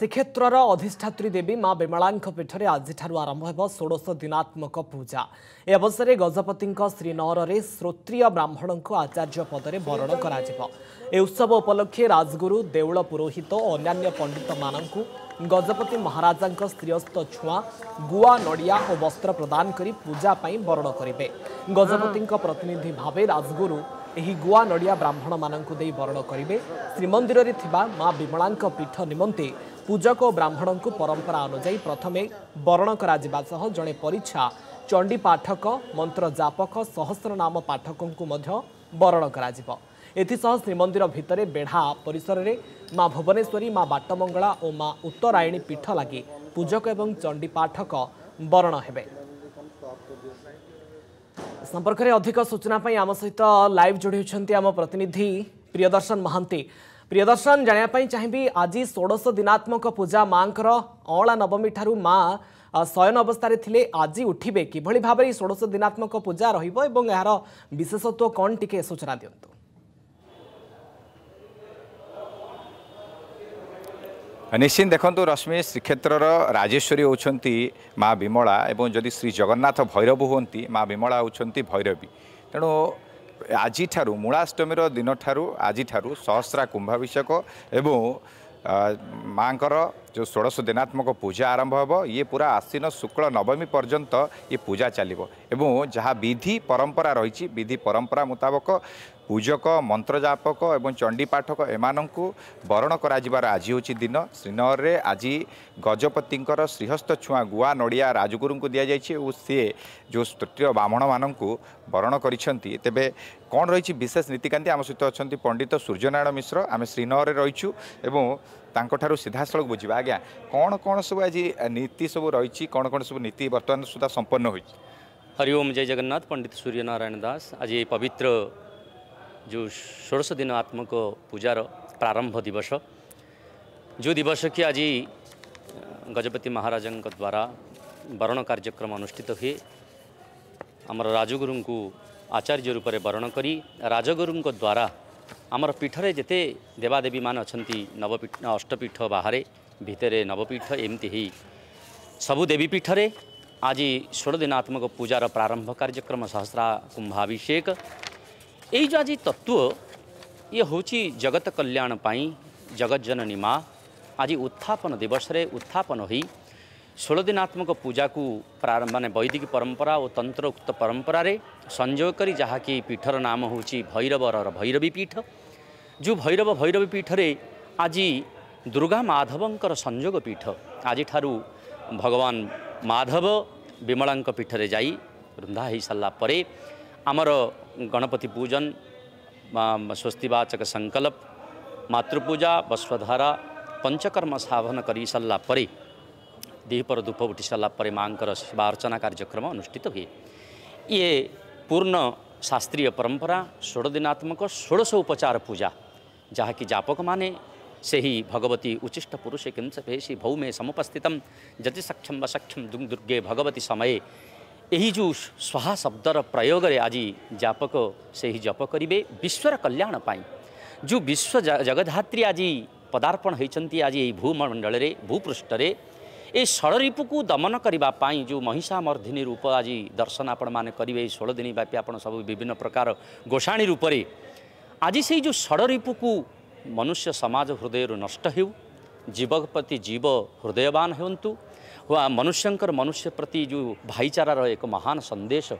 ଶ୍ରୀକ୍ଷେତ୍ରର ଅଧିଷ୍ଠାତ୍ରୀ ଦେବୀ ମା ବିମଳାଙ୍କ ପୀଠରେ ଆଜିଠାରୁ ଆରମ୍ଭ ହେବ ଷୋଡ଼ଶ ଦିନାତ୍ମକ ପୂଜା। ଏ ଅବସରରେ ଗଜପତିଙ୍କ ଶ୍ରୀନଅରରେ ଶ୍ରୋତ୍ରିୟ ବ୍ରାହ୍ମଣଙ୍କୁ ଆଚାର୍ଯ୍ୟ ପଦରେ ବରଣ କରାଯିବ। ଏ ଉତ୍ସବ ଉପଲକ୍ଷେ ରାଜଗୁରୁ ଦେଉଳ ପୁରୋହିତ ଓ ଅନ୍ୟାନ୍ୟ ପଣ୍ଡିତମାନଙ୍କୁ ଗଜପତି ମହାରାଜାଙ୍କ ସ୍ତ୍ରୀୟସ୍ତ ଛୁଆଁ ଗୁଆ ନଡ଼ିଆ ଓ ବସ୍ତ୍ର ପ୍ରଦାନ କରି ପୂଜା ପାଇଁ ବରଣ କରିବେ। ଗଜପତିଙ୍କ ପ୍ରତିନିଧି ଭାବେ ରାଜଗୁରୁ ଏହି ଗୁଆ ନଡ଼ିଆ ବ୍ରାହ୍ମଣମାନଙ୍କୁ ଦେଇ ବରଣ କରିବେ। ଶ୍ରୀମନ୍ଦିରରେ ଥିବା ମା ବିମଳାଙ୍କ ପୀଠ ନିମନ୍ତେ ପୂଜକ ଓ ବ୍ରାହ୍ମଣଙ୍କୁ ପରମ୍ପରା ଅନୁଯାୟୀ ପ୍ରଥମେ ବରଣ କରାଯିବା ସହ ଜଣେ ପରିଚ୍ଛା ଚଣ୍ଡୀ ପାଠକ ମନ୍ତ୍ର ଜାପକ ସହସ୍ରନାମ ପାଠକଙ୍କୁ ମଧ୍ୟ ବରଣ କରାଯିବ। ଏଥିସହ ଶ୍ରୀମନ୍ଦିର ଭିତରେ ବେଢ଼ା ପରିସରରେ ମା ଭୁବନେଶ୍ୱରୀ ମା ବାଟମଙ୍ଗଳା ଓ ମା ଉତ୍ତରାୟଣୀ ପୀଠ ଲାଗି ପୂଜକ ଏବଂ ଚଣ୍ଡୀ ପାଠକ ବରଣ ହେବେ। ସମ୍ପର୍କରେ ଅଧିକ ସୂଚନା ପାଇଁ ଆମ ସହିତ ଲାଇଭ୍ ଯୋଡ଼ି ହେଉଛନ୍ତି ଆମ ପ୍ରତିନିଧି ପ୍ରିୟଦର୍ଶନ ମହାନ୍ତି। ପ୍ରିୟଦର୍ଶନ ଜାଣିବା ପାଇଁ ଚାହିଁବି ଆଜି ଷୋଡ଼ଶ ଦିନାତ୍ମକ ପୂଜା ମାଙ୍କର ଅଁଳା ନବମୀ ଠାରୁ ମା ଶୟନ ଅବସ୍ଥାରେ ଥିଲେ ଆଜି ଉଠିବେ। କିଭଳି ଭାବରେ ଏହି ଷୋଡ଼ଶ ଦିନାତ୍ମକ ପୂଜା ରହିବ ଏବଂ ଏହାର ବିଶେଷତ୍ୱ କ'ଣ ଟିକେ ସୂଚନା ଦିଅନ୍ତୁ। ନିଶ୍ଚିନ୍ତ ଦେଖନ୍ତୁ ରଶ୍ମି ଶ୍ରୀକ୍ଷେତ୍ରର ରାଜେଶ୍ୱରୀ ହେଉଛନ୍ତି ମା ବିମଳା ଏବଂ ଯଦି ଶ୍ରୀ ଜଗନ୍ନାଥ ଭୈରବ ହୁଅନ୍ତି ମା ବିମଳା ହେଉଛନ୍ତି ଭୈରବୀ। ତେଣୁ ଆଜିଠାରୁ ମୂଳାଷ୍ଟମୀର ଦିନଠାରୁ ଆଜିଠାରୁ ସହସ୍ରା କୁମ୍ଭାଭିଷେକ ଏବଂ ମାଙ୍କର ଯେଉଁ ଷୋଡ଼ଶ ଦିନାତ୍ମକ ପୂଜା ଆରମ୍ଭ ହେବ ଇଏ ପୁରା ଆଶ୍ୱିନ ଶୁକ୍ଳ ନବମୀ ପର୍ଯ୍ୟନ୍ତ ଏ ପୂଜା ଚାଲିବ। ଏବଂ ଯାହା ବିଧି ପରମ୍ପରା ରହିଛି ବିଧି ପରମ୍ପରା ମୁତାବକ ପୂଜକ ମନ୍ତ୍ରଜାପକ ଏବଂ ଚଣ୍ଡୀ ପାଠକ ଏମାନଙ୍କୁ ବରଣ କରାଯିବାର ଆଜି ହେଉଛି ଦିନ। ଶ୍ରୀନଗରରେ ଆଜି ଗଜପତିଙ୍କର ଶ୍ରୀହସ୍ତ ଛୁଆଁ ଗୁଆ ନଡ଼ିଆ ରାଜଗୁରୁଙ୍କୁ ଦିଆଯାଇଛି ଓ ସିଏ ଯେଉଁ ତୃତୀୟ ବ୍ରାହ୍ମଣମାନଙ୍କୁ ବରଣ କରିଛନ୍ତି ତେବେ କ'ଣ ରହିଛି ବିଶେଷ ନୀତିକାନ୍ତି? ଆମ ସହିତ ଅଛନ୍ତି ପଣ୍ଡିତ ସୂର୍ଯ୍ୟନାରାୟଣ ମିଶ୍ର। ଆମେ ଶ୍ରୀନଗରରେ ରହିଛୁ ଏବଂ ତାଙ୍କଠାରୁ ସିଧାସଳଖ ବୁଝିବା। ଆଜ୍ଞା କ'ଣ କ'ଣ ସବୁ ଆଜି ନୀତି ସବୁ ରହିଛି? କ'ଣ କ'ଣ ସବୁ ନୀତି ବର୍ତ୍ତମାନ ସୁଦ୍ଧା ସମ୍ପନ୍ନ ହୋଇଛି? ହରି ଓମ୍ ଜୟ ଜଗନ୍ନାଥ ପଣ୍ଡିତ ସୂର୍ଯ୍ୟନାରାୟଣ ଦାସ। ଆଜି ପବିତ୍ର ଯେଉଁ ଷୋଡ଼ଶ ଦିନ ଆତ୍ମକ ପୂଜାର ପ୍ରାରମ୍ଭ ଦିବସ ଯେଉଁ ଦିବସ କି ଆଜି ଗଜପତି ମହାରାଜାଙ୍କ ଦ୍ୱାରା ବରଣ କାର୍ଯ୍ୟକ୍ରମ ଅନୁଷ୍ଠିତ ହୁଏ ଆମର ରାଜଗୁରୁଙ୍କୁ ଆଚାର୍ଯ୍ୟ ରୂପରେ ବରଣ କରି ରାଜଗୁରୁଙ୍କ ଦ୍ୱାରା ଆମର ପୀଠରେ ଯେତେ ଦେବାଦେବୀମାନେ ଅଛନ୍ତି ନବପୀଠ ଅଷ୍ଟପୀଠ ବାହାରେ ଭିତରେ ନବପୀଠ ଏମିତି ହେଇ ସବୁ ଦେବୀପୀଠରେ ଆଜି ଷୋଡ଼ଦିନାତ୍ମକ ପୂଜାର ପ୍ରାରମ୍ଭ କାର୍ଯ୍ୟକ୍ରମ ସହସ୍ରା କୁମ୍ଭାଭିଷେକ ଏଇ ଯେଉଁ ଆଜି ତତ୍ତ୍ୱ ଇଏ ହେଉଛି ଜଗତ କଲ୍ୟାଣ ପାଇଁ ଜଗତଜନନୀ ମା। ଆଜି ଉତ୍ଥାପନ ଦିବସରେ ଉତ୍ଥାପନ ହୋଇ ଷୋଳ ଦିନାତ୍ମକ ପୂଜାକୁ ପ୍ରାରମ୍ଭ ମାନେ ବୈଦିକ ପରମ୍ପରା ଓ ତନ୍ତ୍ରୋକ୍ତ ପରମ୍ପରାରେ ସଂଯୋଗ କରି ଯାହାକି ପୀଠର ନାମ ହେଉଛି ଭୈରବର ଭୈରବୀ ପୀଠ। ଯେଉଁ ଭୈରବ ଭୈରବୀ ପୀଠରେ ଆଜି ଦୁର୍ଗା ମାଧବଙ୍କର ସଂଯୋଗ ପୀଠ। ଆଜିଠାରୁ ଭଗବାନ ମାଧବ ବିମଳାଙ୍କ ପୀଠରେ ଯାଇ ରୁନ୍ଧା ହୋଇସାରିଲା ପରେ आमर गणपति पूजन स्वस्तिवाचक संकल्प, मातृपूजा वस्वधारा पंचकर्म साधन कर सारा पर दीपर धूप उठी सारा पर माँर सेवार्चना कार्यक्रम अनुष्ठित हुए ये पूर्ण शास्त्रीय परंपरा, षोड़दिनात्मक षोड़श उपचार पूजा जहाँकि जापक माने से ही भगवती उचिष्ट पुरुष किंच भेषी भौमे समुपस्थित जति सक्षम वसक्षम दुर्गे भगवती समय ଏହି ଯେଉଁ ସ୍ୱାହା ଶବ୍ଦର ପ୍ରୟୋଗରେ ଆଜି ଜାପକ ସେହି ଜପ କରିବେ ବିଶ୍ୱର କଲ୍ୟାଣ ପାଇଁ। ଯେଉଁ ବିଶ୍ୱ ଜଗଧାତ୍ରୀ ଆଜି ପଦାର୍ପଣ ହୋଇଛନ୍ତି ଆଜି ଏହି ଭୂମଣ୍ଡଳରେ ଭୂପୃଷ୍ଠରେ। ଏ ଷଡ଼ରିପୁକୁ ଦମନ କରିବା ପାଇଁ ଯେଉଁ ମହିଷାମର୍ଦ୍ଧିନୀ ରୂପ ଆଜି ଦର୍ଶନ ଆପଣମାନେ କରିବେ ଏହି ଷୋହଳ ଦିନ ବ୍ୟାପୀ ଆପଣ ସବୁ ବିଭିନ୍ନ ପ୍ରକାର ଗୋଷାଣୀ ରୂପରେ। ଆଜି ସେଇ ଯେଉଁ ଷଡ଼ରିପୁକୁ ମନୁଷ୍ୟ ସମାଜ ହୃଦୟରୁ ନଷ୍ଟ ହେଉ ଜୀବ ପ୍ରତି ଜୀବ ହୃଦୟବାନ ହୁଅନ୍ତୁ मनुष्यंकर मनुष्य प्रति जो भाईचारार एक महान संदेश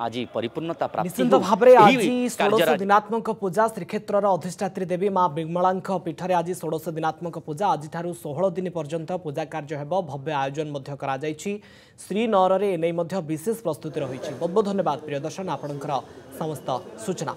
आज परिपूर्णता प्राप्त निश्चित दिनात्मक पूजा श्रीक्षेत्र अधिष्ठात्री देवी माँ विमला पीठ से आज षोडश दिनात्मक पूजा आज षोह दिन पर्यंत पूजा कार्य हो भव्य आयोजन श्रीनर एने विशेष प्रस्तुति रही बहुत बहुत धन्यवाद प्रियदर्शन दर्शन आपण समस्त सूचना